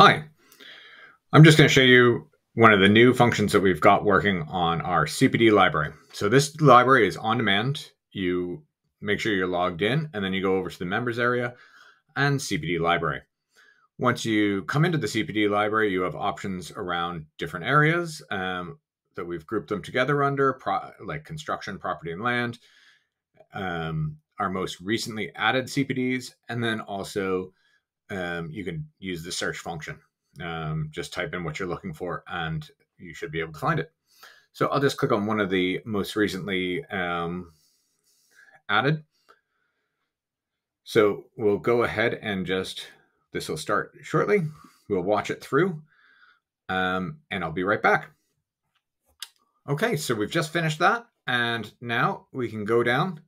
Hi, I'm just going to show you one of the new functions that we've got working on our CPD library. So this library is on demand. You make sure you're logged in and then you go over to the members area and CPD library. Once you come into the CPD library, you have options around different areas um, that we've grouped them together under, like construction, property, and land, um, our most recently added CPDs, and then also um, you can use the search function. Um, just type in what you're looking for and you should be able to find it. So I'll just click on one of the most recently um, added. So we'll go ahead and just, this will start shortly. We'll watch it through um, and I'll be right back. Okay, so we've just finished that. And now we can go down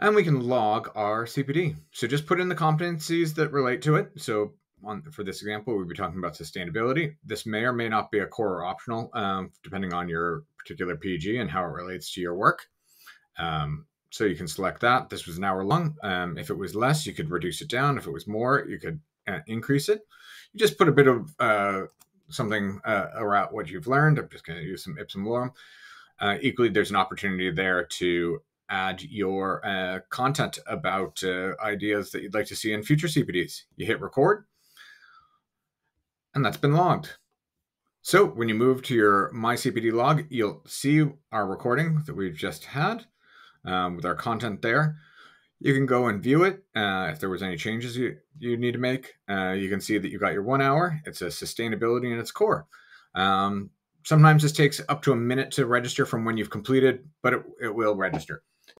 and we can log our CPD. So just put in the competencies that relate to it. So on, for this example, we'll be talking about sustainability. This may or may not be a core or optional, um, depending on your particular PG and how it relates to your work. Um, so you can select that. This was an hour long. Um, if it was less, you could reduce it down. If it was more, you could uh, increase it. You just put a bit of uh, something uh, around what you've learned. I'm just going to use some ipsum lorem. Uh, equally, there's an opportunity there to add your uh, content about uh, ideas that you'd like to see in future CPDs. You hit record, and that's been logged. So when you move to your My CPD log, you'll see our recording that we've just had um, with our content there. You can go and view it. Uh, if there was any changes you, you need to make, uh, you can see that you got your one hour. It's a sustainability in its core. Um, sometimes this takes up to a minute to register from when you've completed, but it, it will register.